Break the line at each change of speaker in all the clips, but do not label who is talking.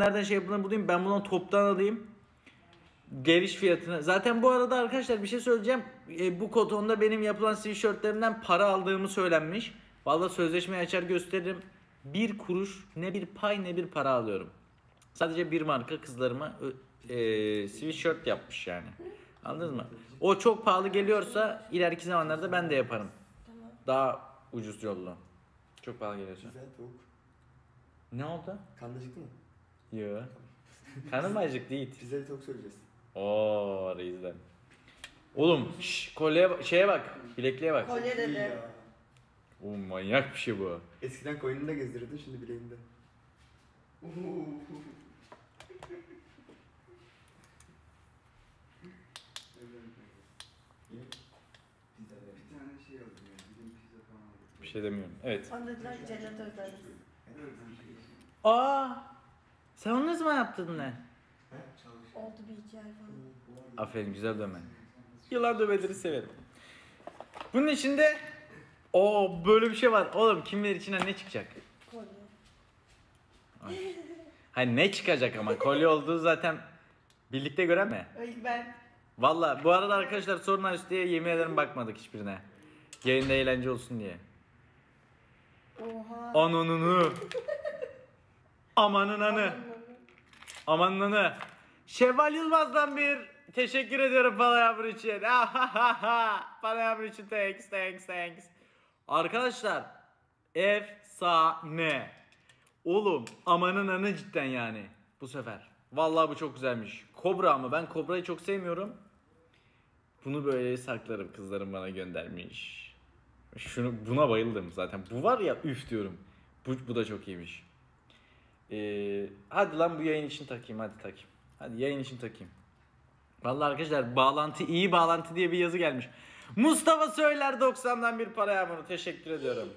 nereden şey yapıldığını bulayım. Ben bunu toptan alayım. Geliş fiyatını. Zaten bu arada arkadaşlar bir şey söyleyeceğim. E, bu kotonda benim yapılan sweatshirtlerimden para aldığımı söylenmiş. Vallahi sözleşmeyi açar gösteririm. Bir kuruş ne bir pay ne bir para alıyorum. Sadece bir marka kızlarıma e, sweatshirt yapmış yani. Anladınız mı? O çok pahalı geliyorsa ileriki zamanlarda ben de yaparım.
Tamam.
Daha ucuz yollu. Çok pahalı geliyorsa.
Güzel tavuk.
Ne oldu?
Karnın acıktı mı?
Yo. Karnım acık değil.
Pizzayla tavuk söyleyeceğiz.
Oo reisden. Oğlum şş, kolyeye bak- şeye bak. Bilekliğe bak.
Kolye
İyi
dedi.
ya.
Manyak bir şey bu.
Eskiden koynunda gezdirirdin şimdi bileğinde.
Bir tane şey aldım ya. Bir de pizza falan aldım.
Bir şey demiyorum. Evet.
Bana dediler ki cennet özledim.
Aa! Sen onu ne zaman yaptın lan?
Oldu bir iki ay falan.
Aferin güzel dövme. Yılan dövmeleri severim. Bunun içinde o böyle bir şey var. Oğlum kim bilir içinden ne çıkacak?
Kolye.
Hani ne çıkacak ama kolye olduğu zaten birlikte gören mi?
İlk ben.
Valla bu arada arkadaşlar sorun üstü diye yemin ederim bakmadık hiçbirine. Yayında eğlence olsun diye.
Oha.
Anonunu. Amanın anı. Amanın anı. Şevval Yılmaz'dan bir teşekkür ediyorum Pala Yağmur için. Pala Yağmur için thanks thanks thanks. Arkadaşlar efsane. Oğlum amanın anı cidden yani bu sefer. Vallahi bu çok güzelmiş. Kobra ama ben kobrayı çok sevmiyorum. Bunu böyle saklarım kızlarım bana göndermiş. Şunu buna bayıldım zaten. Bu var ya üf diyorum. Bu, bu da çok iyiymiş. Ee, hadi lan bu yayın için takayım hadi takayım. Hadi yayın için takayım. Vallahi arkadaşlar bağlantı iyi bağlantı diye bir yazı gelmiş. Mustafa Söyler 90'dan bir para yağmuru teşekkür ediyorum.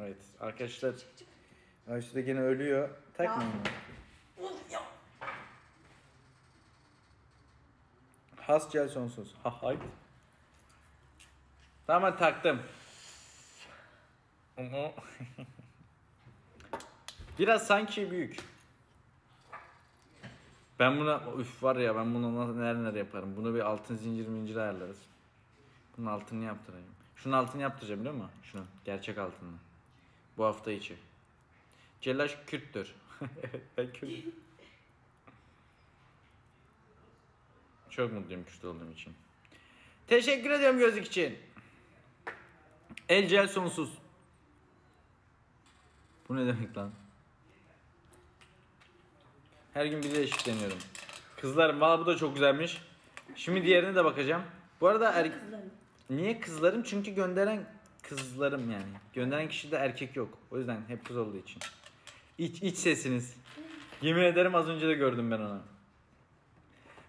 Evet arkadaşlar. Ayşe de gene ölüyor. Takmayın.
Ya.
Has gel sonsuz. Ha haydi. Tamam taktım. Biraz sanki büyük. Ben buna üf var ya ben bunu neler neler yaparım. Bunu bir altın zincir mincir ayarlarız. Bunun altını yaptırayım. Şunun altını yaptıracağım biliyor musun? Şunu gerçek altını. Bu hafta içi. Cellaş Kürttür. evet ben Kürt'üm. Çok mutluyum Kürt olduğum için. Teşekkür ediyorum gözlük için. El cel sonsuz. Bu ne demek lan? Her gün bir değişik deniyorum. Kızlarım valla bu da çok güzelmiş. Şimdi diğerine de bakacağım. Bu arada er...
Kızlarım.
niye kızlarım? Çünkü gönderen kızlarım yani. Gönderen kişi de erkek yok. O yüzden hep kız olduğu için. İç, iç sesiniz. Yemin ederim az önce de gördüm ben onu.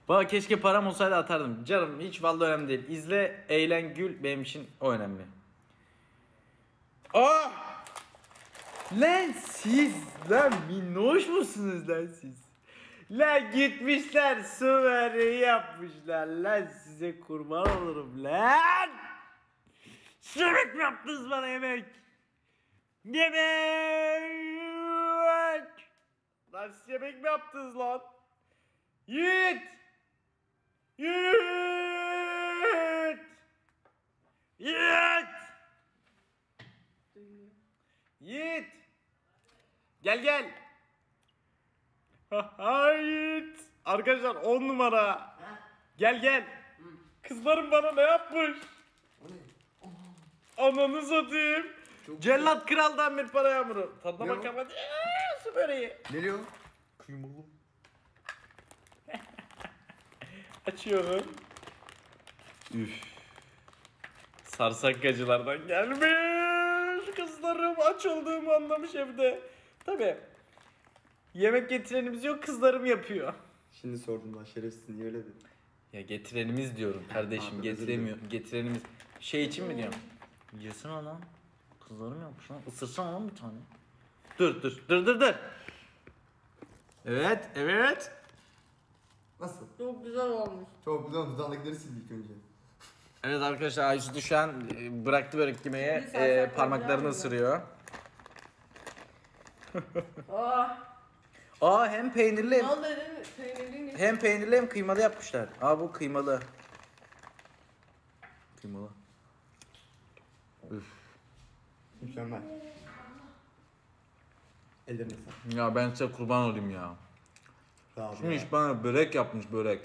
Bana keşke param olsaydı atardım. Canım hiç vallahi önemli değil. İzle, eğlen, gül benim için o önemli. Ah! Lan siz lan minnoş musunuz lan siz? Lan gitmişler böreği yapmışlar lan size kurban olurum lan. Yemek mi yaptınız bana yemek? Yemek! Lan siz yemek mi yaptınız lan? Yiğit! Yiğit! Yiğit! Yiğit! Gel gel! Ha Yiğit! Arkadaşlar 10 numara. Gel gel. Kızlarım bana ne yapmış? Ananı satayım.
Çok
Cellat kraldan bir para yağmuru. Tadına
Ne o?
bakalım hadi. Su böreği.
Ne diyor? Kıymalı.
Açıyorum. Üf. Sarsakkacılardan gelmiş. Kızlarım aç olduğumu anlamış evde. Tabi. Yemek getirenimiz yok kızlarım yapıyor.
Şimdi sordum lan şerefsiz niye öyle dedin?
Ya getirenimiz diyorum kardeşim getiremiyor. Getirenimiz şey için mi diyorum? Yesene lan. Kızlarım yapmış lan. Isırsana lan bir tane. Dur dur dur dur dur. Evet evet.
Nasıl?
Çok güzel olmuş.
Çok güzel dudağındakileri sil ilk önce.
Evet arkadaşlar Aysu şu an e, bıraktı börek yemeye.
Bir saat
E,
sonra
parmaklarını ısırıyor.
Oh.
Aa hem peynirli
Ne
hem,
oldu değil mi? Peynirli
hem peynirli hem kıymalı yapmışlar. Aa bu kıymalı. Kıymalı. Üf.
Mükemmel. Ellerine sağlık.
Ya ben size kurban olayım ya.
Bravo.
Şimdi iş bana börek yapmış börek.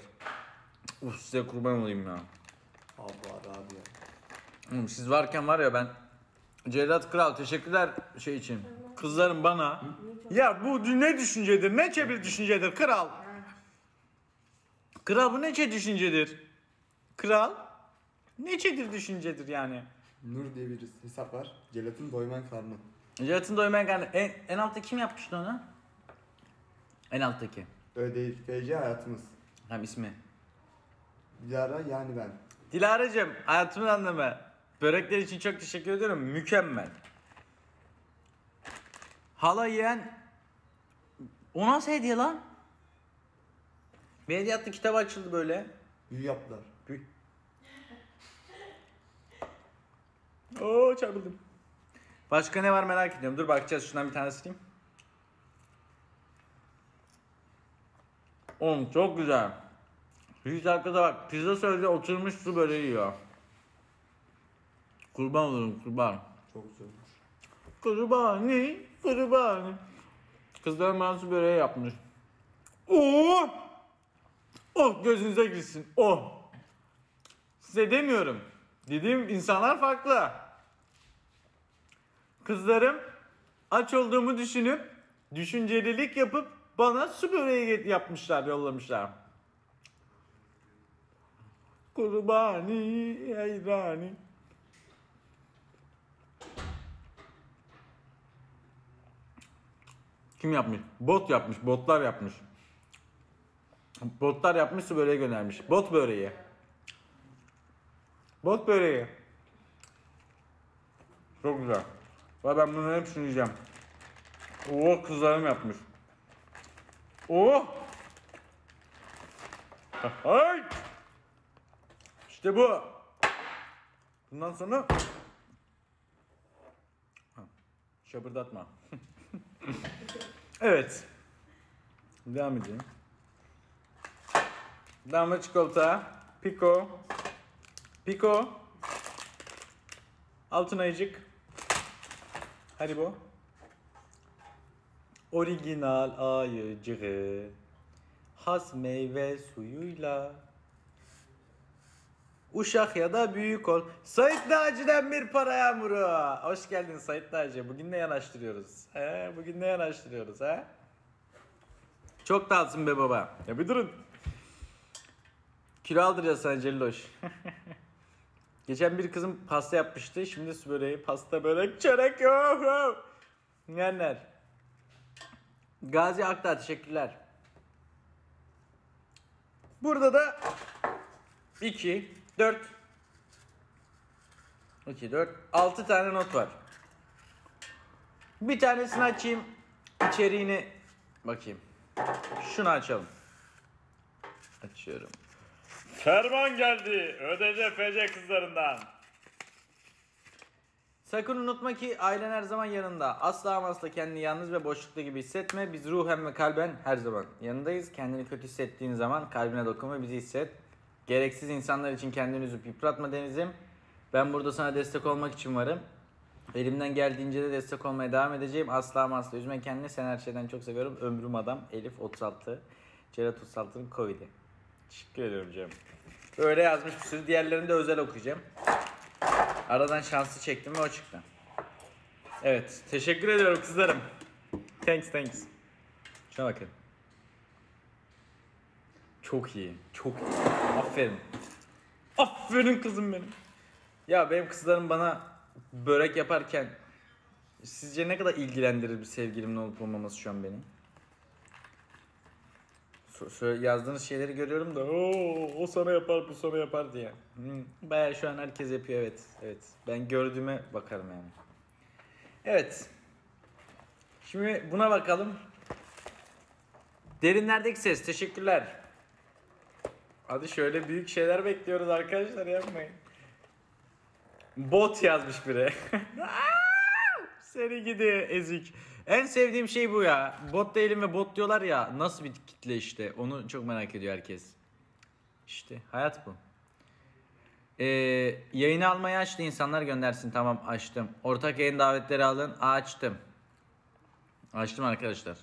Uf size kurban olayım ya.
Abi abi ya.
Oğlum siz varken var ya ben Cellat Kral teşekkürler şey için. Kızlarım bana ya bu ne düşüncedir? Ne bir düşüncedir kral? Kral bu nece düşüncedir? Kral necedir düşüncedir yani?
Nur diye bir hesap var. Gelatin doyman karnı.
Cellat'ın doymayan karnı. En, en altta kim yapmıştı onu? En alttaki.
Öyle değil. FC hayatımız.
Hem ismi.
Dilara yani ben.
Dilara'cığım hayatımın anlamı. Börekler için çok teşekkür ediyorum. Mükemmel. Hala yiyen o nasıl hediye lan? Bir hediye attı kitap açıldı böyle.
Büyü yaptılar.
Oo çarpıldım. Başka ne var merak ediyorum. Dur bakacağız şundan bir tane sileyim. Oğlum çok güzel. Hiç arkada bak pizza söyledi oturmuş su böyle yiyor. Kurban olurum kurban.
Çok güzel olmuş.
Kurbani, kurbani. Kızlar su böreği yapmış. Oh! Oh gözünüze girsin. Oh! Size demiyorum. Dediğim insanlar farklı. Kızlarım aç olduğumu düşünüp düşüncelilik yapıp bana su böreği yapmışlar, yollamışlar. Kurbani, hayrani. Kim yapmış? Bot yapmış, botlar yapmış. Botlar yapmış böreği göndermiş. Bot böreği. Bot böreği. Çok güzel. Vay ben bunların hepsini yiyeceğim. Oo kızlarım yapmış. Oo. Hay. İşte bu. Bundan sonra şapırdatma. evet. Devam edelim. Damla çikolata. Pico. Pico. Altın ayıcık. Haribo. Orijinal ayıcığı. Has meyve suyuyla. Uşak ya da büyük ol. Sait Naci'den bir para yağmuru. Hoş geldin Sait Naci. Bugün ne yanaştırıyoruz? He, bugün ne yanaştırıyoruz he? Çok tatlısın be baba. Ya bir durun. Kilo aldıracağız sana Celloş. Geçen bir kızım pasta yapmıştı. Şimdi su böreği, pasta börek, çörek yok. Yenler. Gazi Akdağ teşekkürler. Burada da 2, 4, 2, 4, 6 tane not var. Bir tanesini açayım. İçeriğini bakayım. Şunu açalım. Açıyorum. Ferman geldi. ÖDC FC kızlarından. Sakın unutma ki ailen her zaman yanında. Asla ama asla kendini yalnız ve boşlukta gibi hissetme. Biz ruhen ve kalben her zaman yanındayız. Kendini kötü hissettiğin zaman kalbine dokun ve bizi hisset. Gereksiz insanlar için kendini üzüp yıpratma Deniz'im. Ben burada sana destek olmak için varım. Elimden geldiğince de destek olmaya devam edeceğim. Asla asla üzme kendini. Sen her şeyden çok seviyorum. Ömrüm adam. Elif 36. Cerat 36'nın Covid'i. Teşekkür ediyorum canım. Öyle yazmış bir sürü. Diğerlerini de özel okuyacağım. Aradan şanslı çektim ve o çıktı. Evet. Teşekkür ediyorum kızlarım. Thanks thanks. Şuna bakın. Çok iyi. Çok iyi. Aferin. Aferin kızım benim. Ya benim kızlarım bana börek yaparken sizce ne kadar ilgilendirir bir sevgilimin olup olmaması şu an so- yazdığınız şeyleri görüyorum da o o sana yapar bu sana yapar diye. Hmm. Bayağı şu an herkes yapıyor evet. Evet. Ben gördüğüme bakarım yani. Evet. Şimdi buna bakalım. Derinlerdeki ses teşekkürler. Hadi şöyle büyük şeyler bekliyoruz arkadaşlar yapmayın. Bot yazmış biri. Seni gidi ezik. En sevdiğim şey bu ya. Bot değilim ve bot diyorlar ya. Nasıl bir kitle işte. Onu çok merak ediyor herkes. İşte hayat bu. Ee, yayını almayı açtı insanlar göndersin. Tamam açtım. Ortak yayın davetleri alın. Açtım. Açtım arkadaşlar.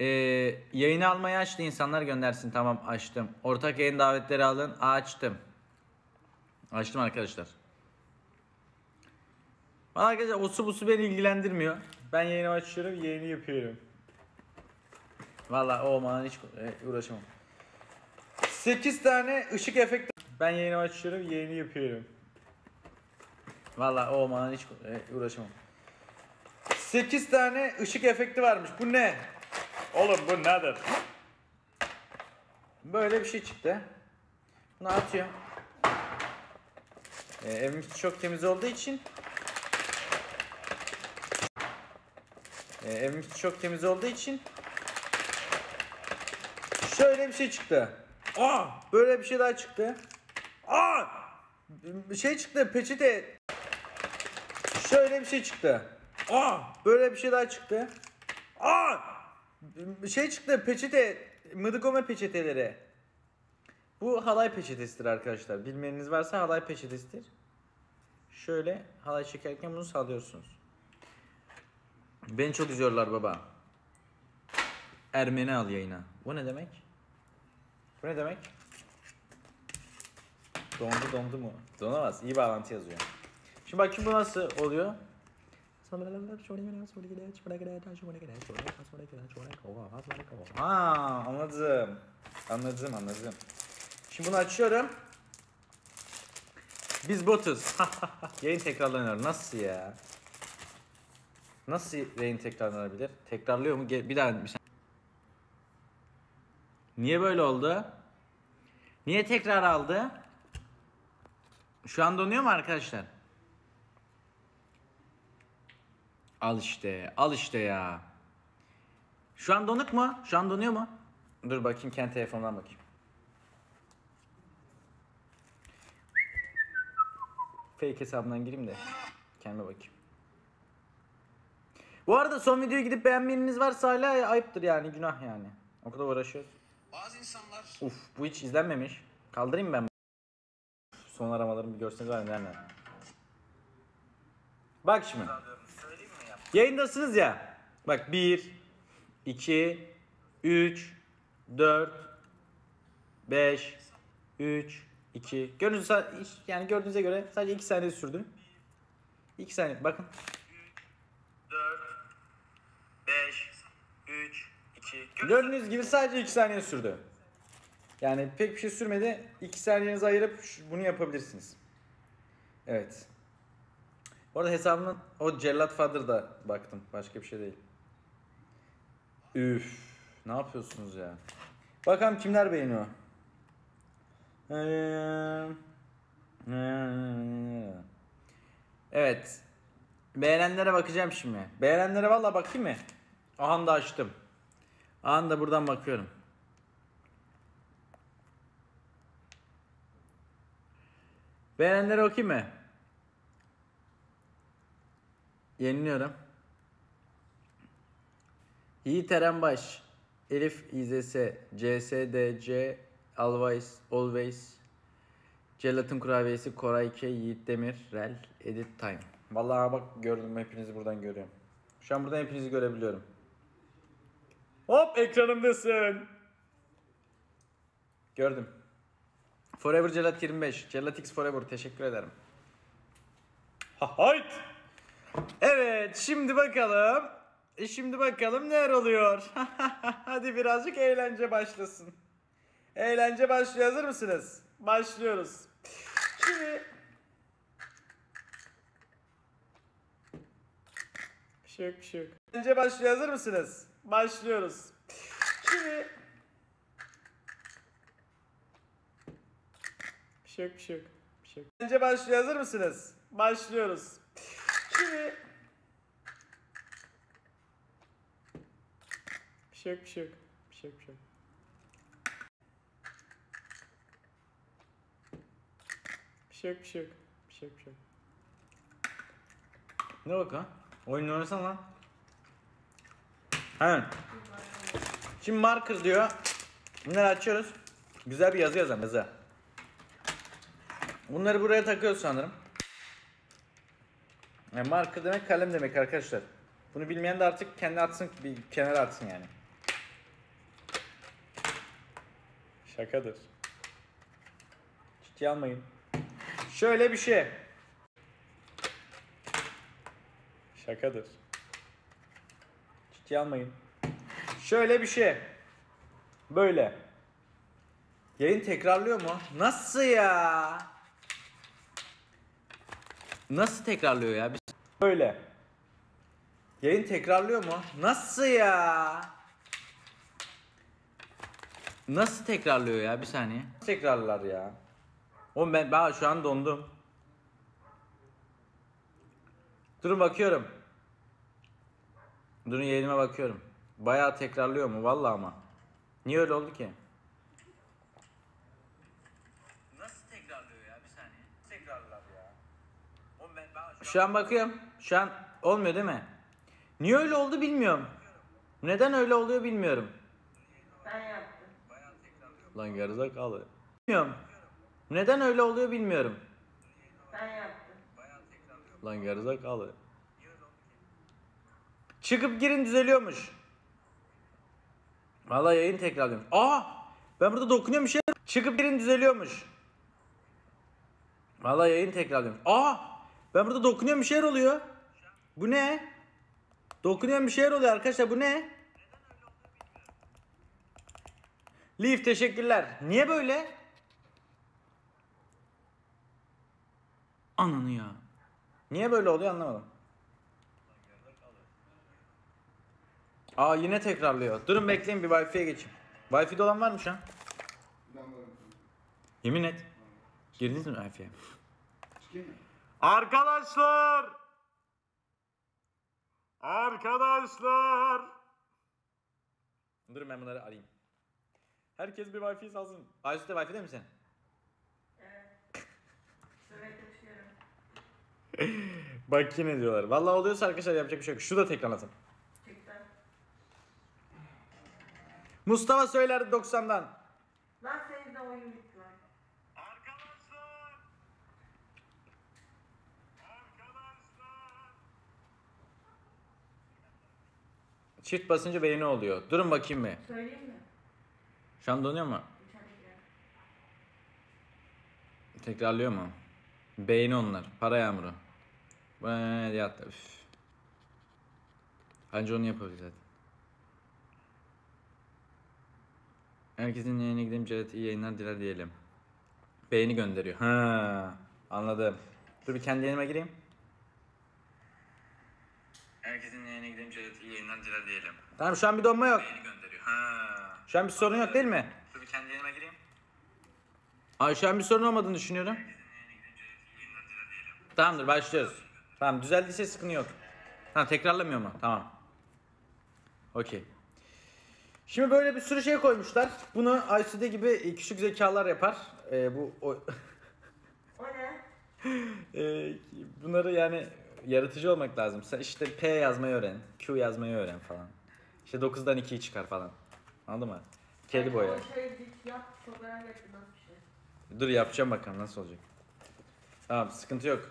Ee, yayını almayı açtı insanlar göndersin. Tamam açtım. Ortak yayın davetleri alın. Açtım. Açtım arkadaşlar. Valla arkadaşlar osu busu beni ilgilendirmiyor. Ben yayını açıyorum, yayını yapıyorum. Valla o bana hiç e, uğraşamam. 8 tane ışık efekti. Ben yayını açıyorum, yayını yapıyorum. Valla o bana hiç e, uğraşamam. 8 tane ışık efekti varmış. Bu ne? Oğlum bu nedir? Böyle bir şey çıktı. Bunu atıyorum. Ee, evimiz çok temiz olduğu için Ee, evimiz çok temiz olduğu için şöyle bir şey çıktı. Aa, böyle bir şey daha çıktı. Aa! Bir şey çıktı, peçete. Şöyle bir şey çıktı. Aa, böyle bir şey daha çıktı. Aa! Şey çıktı, peçete, mıdıkome peçeteleri. Bu halay peçetesidir arkadaşlar. Bilmeyeniniz varsa halay peçetesidir. Şöyle halay çekerken bunu sallıyorsunuz. Beni çok üzüyorlar baba. Ermeni al yayına. Bu ne demek? Bu ne demek? Dondu dondu mu? Donamaz. İyi bağlantı yazıyor. Şimdi bakayım bu nasıl oluyor? Ha anladım. Anladım anladım. Şimdi bunu açıyorum. Biz botuz. Yayın tekrarlanıyor. Nasıl ya? Nasıl yayın tekrarlanabilir? Tekrarlıyor mu? Bir daha bir sen- Niye böyle oldu? Niye tekrar aldı? Şu an donuyor mu arkadaşlar? Al işte, al işte ya. Şu an donuk mu? Şu an donuyor mu? Dur bakayım kendi telefondan bakayım. Fake hesabından gireyim de kendime bakayım. Bu arada son videoyu gidip beğenmeyeniniz varsa hala ayıptır yani günah yani. O kadar uğraşıyoruz.
Bazı insanlar
Uf bu hiç izlenmemiş. Kaldırayım ben. Son aramalarımı bir görseniz var yani. Bak şimdi. Yayındasınız ya. Bak 1, 2, 3, 4, 5, 3, 2. Gördüğünüz yani gördüğünüze göre sadece 2 saniye sürdü. 2 saniye bakın. 4, 5, 3, 2. Gördüğünüz gibi sadece 2 saniye sürdü. Yani pek bir şey sürmedi. 2 saniyenizi ayırıp bunu yapabilirsiniz. Evet. Bu arada hesabımın o Cellat Father'da baktım. Başka bir şey değil. Üf. Ne yapıyorsunuz ya? Bakalım kimler beğeniyor. Evet. Beğenenlere bakacağım şimdi. Beğenenlere valla bakayım mı? Aha da açtım. Aha da buradan bakıyorum. Beğenenlere okuyayım mı? Yeniliyorum. Yiğit Erenbaş, Elif İZS, CSDC, Always, Always, Gelatin Kurabiyesi, Koray K, Yiğit Demir, Rel, Edit Time. Vallahi bak gördüm hepinizi buradan görüyorum. Şu an buradan hepinizi görebiliyorum. Hop ekranımdasın. Gördüm. Forever Gelat 25. Gelatix Forever teşekkür ederim. Ha hayt. Evet şimdi bakalım. E şimdi bakalım neler oluyor. Hadi birazcık eğlence başlasın. Eğlence başlıyor. Hazır mısınız? Başlıyoruz. Şimdi bir şey yok bir şey yok. Eğlence başlıyor. Hazır mısınız? Başlıyoruz. Şimdi bir şey yok bir şey yok. Bir şey yok. Eğlence başlıyor. Hazır mısınız? Başlıyoruz. Şimdi bir şey yok bir şey yok. Bir şey yok bir şey yok. Bir şey yok bir şey yok. Bir şey yok bir şey yok. Ne bak ha? Oyun oynasana lan. Hemen. Şimdi marker diyor. Bunları açıyoruz. Güzel bir yazı yazalım yazı. Bunları buraya takıyoruz sanırım. Yani marker demek kalem demek arkadaşlar. Bunu bilmeyen de artık kendi atsın bir kenara atsın yani. Şakadır. Ciddiye almayın. Şöyle bir şey. Şakadır. Ciddiye almayın. Şöyle bir şey. Böyle. Yayın tekrarlıyor mu? Nasıl ya? Nasıl tekrarlıyor ya? Böyle. Yayın tekrarlıyor mu? Nasıl ya? Nasıl tekrarlıyor ya? Bir saniye. Nasıl tekrarlar ya? Oğlum ben, ben şu an dondum. Durun bakıyorum. Durun yayınıma bakıyorum. Bayağı tekrarlıyor mu? Vallahi ama. Niye öyle oldu ki? Nasıl tekrarlıyor ya? Bir saniye. Tekrarlar ya. Oğlum ben, ben şu an bakıyorum. Şu an olmuyor değil mi? Niye öyle oldu bilmiyorum. Neden öyle oluyor bilmiyorum.
Ben yaptım.
Lan gerizekalı. Bilmiyorum. Neden öyle oluyor bilmiyorum.
Ben yaptım.
Lan gerizekalı. Çıkıp girin düzeliyormuş. Vallahi yayın tekrarlıyormuş. Aa! Ben burada dokunuyorum bir şey. Çıkıp girin düzeliyormuş. Vallahi yayın tekrarlıyormuş. Aa! Ben burada dokunuyorum bir şeyler oluyor. Bu ne? Dokunuyorum bir şeyler oluyor arkadaşlar. Bu ne? Leaf teşekkürler. Niye böyle? Ananı ya. Niye böyle oluyor anlamadım. Aa yine tekrarlıyor. Durun bekleyin bir Wi-Fi'ye geçeyim. Wi-Fi'de olan var mı şu an? Yemin et. Girdiniz mi Wi-Fi'ye?
Çıkayım mı?
Arkadaşlar! Arkadaşlar! Durun ben bunları arayayım. Herkes bir Wi-Fi salsın. Aysu da Wi-Fi'de misin?
Evet.
Bak yine diyorlar. Vallahi oluyorsa arkadaşlar yapacak bir şey yok. Şu da tekrarlasın. Mustafa söyler 90'dan.
Lan senin de oyun bitti
Çift basınca beğeni oluyor. Durun bakayım mı?
Söyleyeyim mi?
Şu an donuyor mu? Tekrarlıyor mu? Beğeni onlar. Para yağmuru. Böyle yattı. Üf. Anca onu yapabilir zaten. Herkesin yayına gidelim. Cevdet iyi yayınlar diler diyelim. Beğeni gönderiyor. Ha, anladım. Dur bir kendi yayınıma gireyim. Herkesin yayına gidelim. Cevdet iyi yayınlar diler diyelim. Tamam şu an bir donma yok. Beğeni gönderiyor. Ha. Şu an bir sorun yok değil mi? Dur bir kendi yayınıma gireyim. Ay şu an bir sorun olmadığını düşünüyorum. Tamamdır başlıyoruz. Tamam düzeldiyse sıkıntı yok. Ha tekrarlamıyor mu? Tamam. Okey. Şimdi böyle bir sürü şey koymuşlar. Bunu ICD gibi küçük zekalar yapar. Ee, bu o,
O ne?
Ee, bunları yani yaratıcı olmak lazım. Sen işte P yazmayı öğren, Q yazmayı öğren falan. İşte 9'dan 2'yi çıkar falan. Anladın mı? Kedi boya.
Şey yap bir şey.
Dur yapacağım bakalım nasıl olacak. Tamam sıkıntı yok.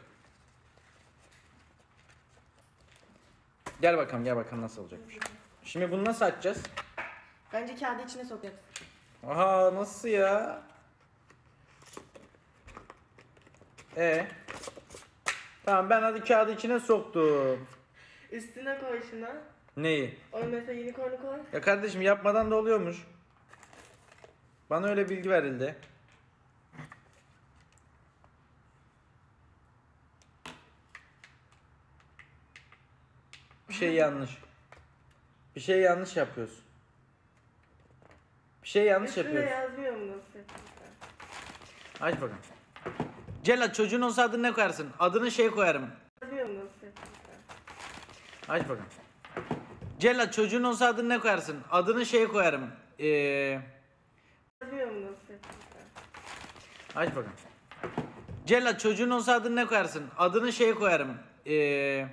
Gel bakalım gel bakalım nasıl olacakmış. Şimdi bunu nasıl açacağız?
Bence kağıdı içine sokacaksın.
Aha nasıl ya? E. Tamam ben hadi kağıdı içine soktum.
Üstüne koy şunu.
Neyi?
O mesela unicorn'u koy.
Ya kardeşim yapmadan da oluyormuş. Bana öyle bilgi verildi. Bir şey yanlış. Bir şey yanlış yapıyorsun. Bir şey yanlış
Üstünde
yapıyorsun.
yazmıyor mu nasıl?
Aç bakalım. Celal çocuğun olsa adını ne koyarsın? Adını şey koyarım. Aç bakalım. Celal çocuğun olsa adını ne koyarsın? Adını şey koyarım. Ee, aç bakalım. Celal çocuğun olsa adını ne koyarsın? Adını şey koyarım. Ee?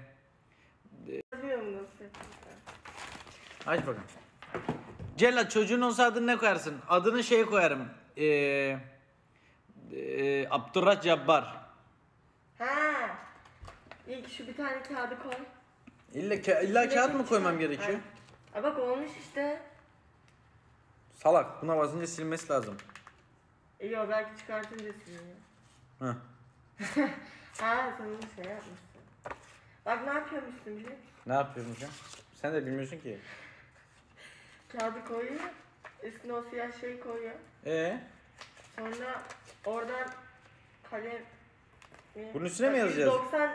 Aç bakalım. Cellat çocuğun olsa adını ne koyarsın? Adını şey koyarım. Ee, ee, Abdurrah Cabbar.
Ha. İlk şu bir tane kağıdı koy.
İlla, ka- illa kağıt mı koymam gerekiyor?
Ha bak olmuş işte.
Salak. Buna basınca silmesi lazım.
İyi o belki çıkartınca siliyor.
Heh.
Ha sen onu şey yapmışsın. Bak ne yapıyormuşsun musun?
Ne yapıyorsun sen? Sen de bilmiyorsun ki.
Kağıdı koyuyor. Üstüne o siyah şeyi koyuyor.
Ee,
Sonra oradan kalem...
Bunun üstüne mi yazacağız?
190...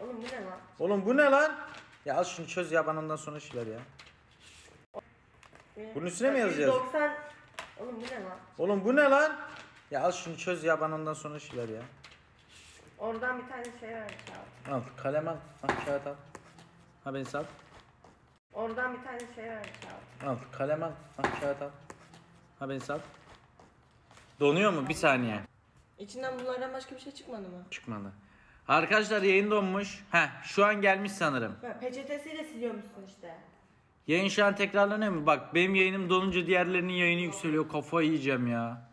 Oğlum bu ne lan?
oğlum bu ne lan? Ya al şunu çöz ya bana ondan sonra şeyler ya. Bunun üstüne mi yazacağız?
190... Oğlum bu ne lan?
Oğlum bu ne lan? Ya al şunu çöz ya bana ondan sonra şeyler ya.
Oradan bir tane şey ver kağıt.
Al kalem al. Al kağıt al. Ha beni sal.
Oradan bir tane şey ver kağıt.
Al kalem al. Al kağıt al. Ha beni sal. Donuyor mu? Bir saniye.
İçinden bunlardan başka bir şey çıkmadı mı?
Çıkmadı. Arkadaşlar yayın donmuş. Heh şu an gelmiş sanırım.
Ha, peçetesiyle siliyormuşsun işte.
Yayın şu an tekrarlanıyor mu? Bak benim yayınım donunca diğerlerinin yayını yükseliyor. Kafayı yiyeceğim ya.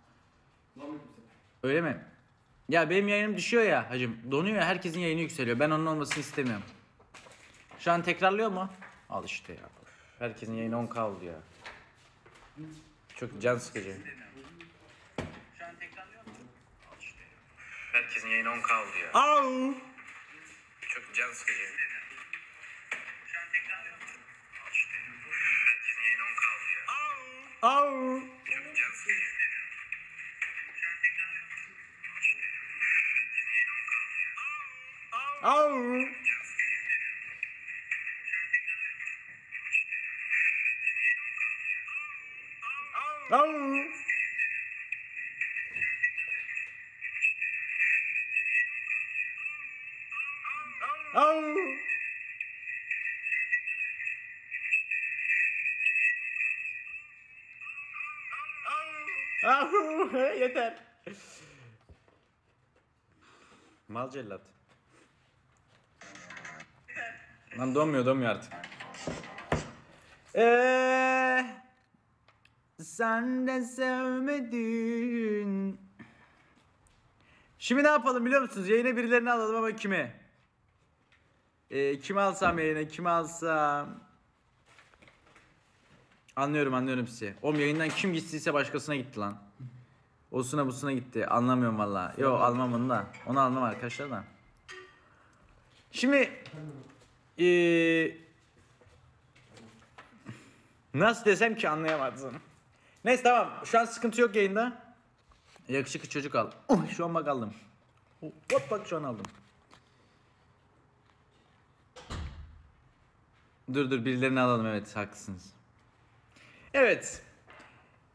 Öyle mi? Ya benim yayınım düşüyor ya hacım. Donuyor ya herkesin yayını yükseliyor. Ben onun olmasını istemiyorum. Şu an tekrarlıyor mu? Al işte ya. Herkesin yayını 10 kaldı ya. Çok can sıkıcı. Şu an tekrarlıyor mu? Al işte ya. Üf, Herkesin yayını 10 kaldı ya. Au! Çok can sıkıcı. Şu an tekrarlıyor mu? Al işte Yeter. Mal cellat. Lan donmuyor donmuyor artık. Eee sen de sevmedin. Şimdi ne yapalım biliyor musunuz? Yayına birilerini alalım ama kime? Ee, kimi alsam yayına, kimi alsam? Anlıyorum anlıyorum sizi. Oğlum yayından kim gitsiyse başkasına gitti lan. Osuna busuna gitti. Anlamıyorum valla. Yo almam onu da. Onu almam arkadaşlar da. Şimdi ee, nasıl desem ki anlayamazsın. Neyse tamam. Şu an sıkıntı yok yayında. Yakışıklı çocuk al. Oh, şu an bak aldım. Hop bak şu an aldım. Dur dur birilerini alalım evet haklısınız. Evet.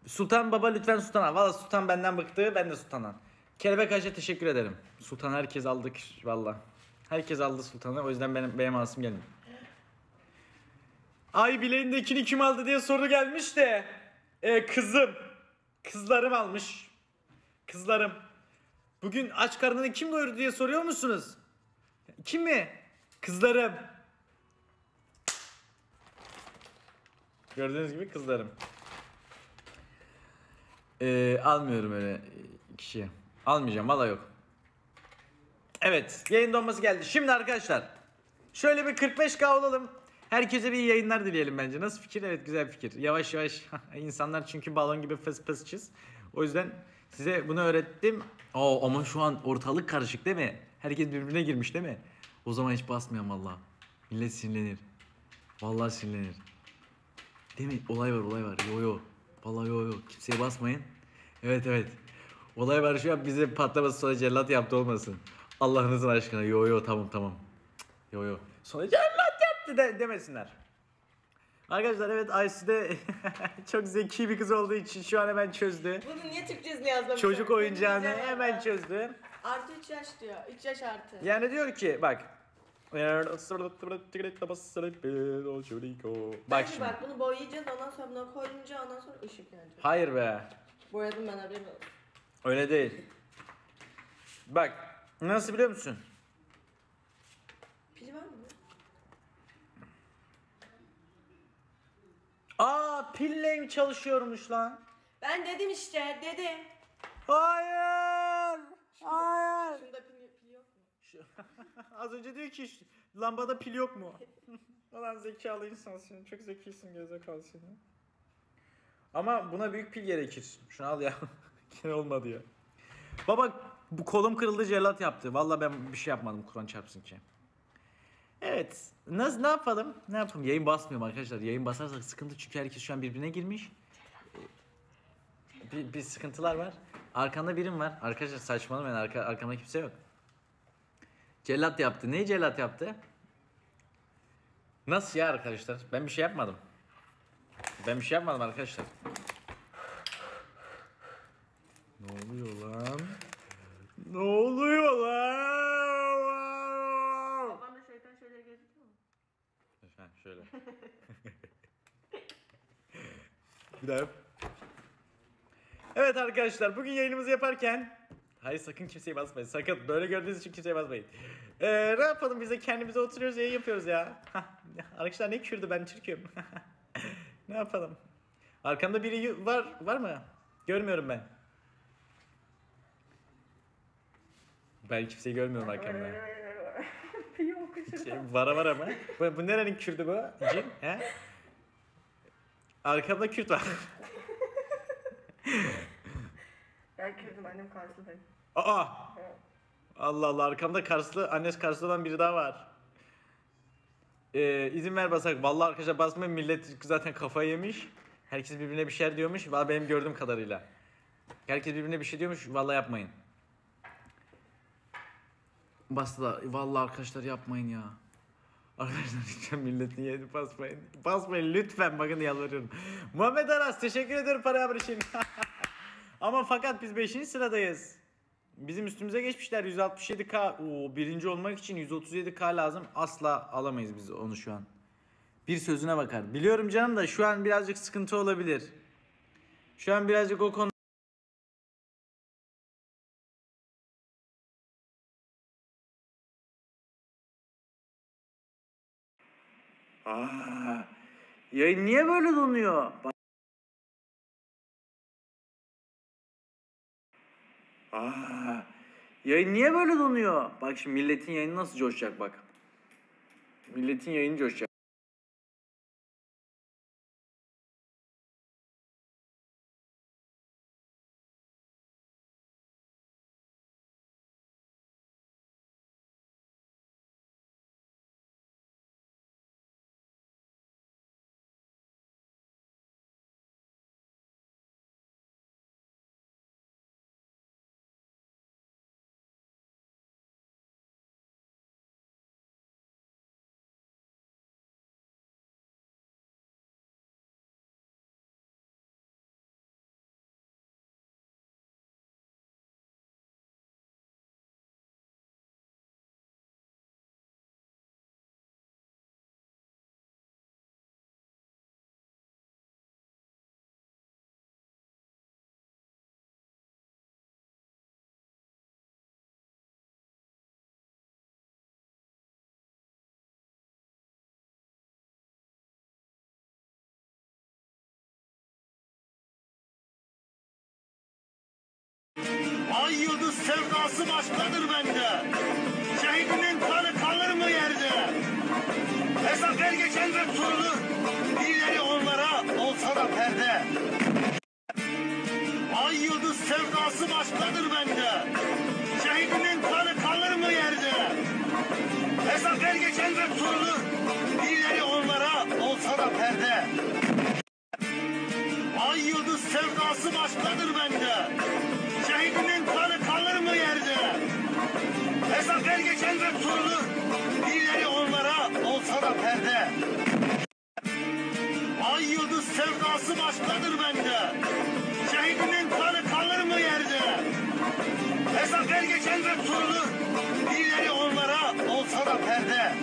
Sultan baba lütfen Sultan al. Valla Sultan benden bıktı ben de Sultan'dan. Kelebek Ağaç'a teşekkür ederim. Sultan herkes aldık valla. Herkes aldı Sultan'ı o yüzden benim, benim alsım gelmiyor. Ay bileğindekini kim aldı diye soru gelmiş de. Ee, kızım. Kızlarım almış. Kızlarım. Bugün aç karnını kim doyurdu diye soruyor musunuz? Kim mi? Kızlarım. Gördüğünüz gibi kızlarım. Ee, almıyorum öyle kişiye. Almayacağım valla yok. Evet yayın donması geldi. Şimdi arkadaşlar şöyle bir 45k olalım. Herkese bir yayınlar dileyelim bence. Nasıl fikir? Evet güzel fikir. Yavaş yavaş insanlar çünkü balon gibi fıs fısçız. O yüzden size bunu öğrettim. Oo, ama şu an ortalık karışık değil mi? Herkes birbirine girmiş değil mi? O zaman hiç basmayalım valla. Millet sinirlenir. Vallahi sinirlenir. Mi? Olay var olay var. Yo yo. Vallahi yo yo. Kimseye basmayın. Evet evet. Olay var şu an bize patlaması sonra cellat yaptı olmasın. Allah'ınızın aşkına. Yo yo tamam tamam. Yo yo. Sonra cellat yaptı de, demesinler. Arkadaşlar evet Aysu de çok zeki bir kız olduğu için şu an hemen çözdü.
Bunu niye Türkçesini yazmamışlar?
Çocuk oyuncağını hemen çözdü.
Artı 3 yaş diyor. 3 yaş artı.
Yani diyor ki bak. Bak
Bak
şimdi.
Bak bunu boyayacağız ondan sonra buna koyunca ondan sonra ışık yanacak.
Hayır be.
Boyadım ben haberin olsun.
Öyle değil. Bak nasıl biliyor musun?
Pili var mı?
Aa pille mi çalışıyormuş lan?
Ben dedim işte dedim.
Hayır. Hayır.
Şunda pil, pil yok mu?
Şu- Az önce diyor ki lambada pil yok mu? Ulan zekalı insansın. Çok zekisin gerizekalısın. ya. Ama buna büyük pil gerekir. Şunu al ya. Gene olmadı ya. Baba bu kolum kırıldı celat yaptı. Vallahi ben bir şey yapmadım Kur'an çarpsın ki. Evet. Nasıl ne yapalım? Ne yapalım? Yayın basmıyorum arkadaşlar. Yayın basarsak sıkıntı çünkü herkes şu an birbirine girmiş. Bir, bir sıkıntılar var. Arkanda birim var. Arkadaşlar saçmalamayın. Arka, arkamda kimse yok. Cellat yaptı. Neyi cellat yaptı? Nasıl ya arkadaşlar? Ben bir şey yapmadım. Ben bir şey yapmadım arkadaşlar. Ne oluyor lan? Ne oluyor lan?
Babamda şeytan şeyleri gözüküyor mu?
Ha, şöyle. bir daha yap. Evet arkadaşlar bugün yayınımızı yaparken Hayır sakın kimseye basmayın. Sakın. Böyle gördüğünüz için kimseye basmayın. Ee, ne yapalım biz de kendimize oturuyoruz yayın yapıyoruz ya. Arkadaşlar ne Kürdü ben Türk'üm. ne yapalım? Arkamda biri var var mı? Görmüyorum ben. Ben kimseyi görmüyorum arkamda. Şey, vara var ama. Bu, bu nerenin Kürdü bu? Cin? He? Arkamda Kürt var.
Ben annem Karslıyım.
Aa! Allah Allah arkamda Karslı, annesi Karslı olan biri daha var. Ee, izin ver basak. Vallahi arkadaşlar basmayın millet zaten kafayı yemiş. Herkes birbirine bir şeyler diyormuş. Vallahi benim gördüğüm kadarıyla. Herkes birbirine bir şey diyormuş. Vallahi yapmayın. Bastılar. Vallahi arkadaşlar yapmayın ya. Arkadaşlar lütfen milletin yerini basmayın. Basmayın lütfen bakın yalvarıyorum. Muhammed Aras teşekkür ederim para haber için. Ama fakat biz 5. sıradayız. Bizim üstümüze geçmişler 167k. Oo, birinci olmak için 137k lazım. Asla alamayız biz onu şu an. Bir sözüne bakar. Biliyorum canım da şu an birazcık sıkıntı olabilir. Şu an birazcık o konu Aa, yayın niye böyle donuyor? Aa, yayın niye böyle donuyor? Bak şimdi milletin yayını nasıl coşacak bak. Milletin yayını coşacak.
Ay yıldız sevdası başkadır bende. Şehidinin kanı kalır mı yerde? Hesap er geçen ve sorulur. Birileri onlara olsa da perde. Ay yıldız sevdası başkadır bende. Şehidinin kanı kalır mı yerde? Hesap er geçen ve sorulur. Birileri onlara olsa da perde. Ay yıldız sevdası başkadır bende. Şehidinin kanı kalır mı yerde? Hesap er geçen ve sorulur. Birileri onlara olsa da perde. Ay yıldız sevdası başkadır bende. Şehidinin kanı kalır mı yerde? Hesap er geçen ve sorulur. Birileri onlara olsa da perde.